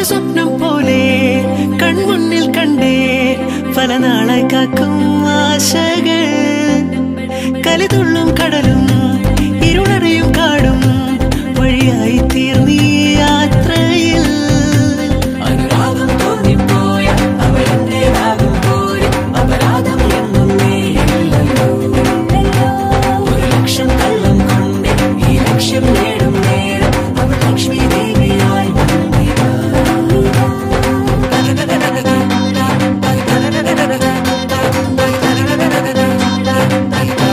ഒരു സ്വപ്നം പോലെ കൺമുന്നിൽ കണ്ടേ പല നാളായി കാക്കും ആശകൾ. കലിതുള്ളും കടലും ഇരുളറിയും കാടും വഴിയായി തീർന്നീ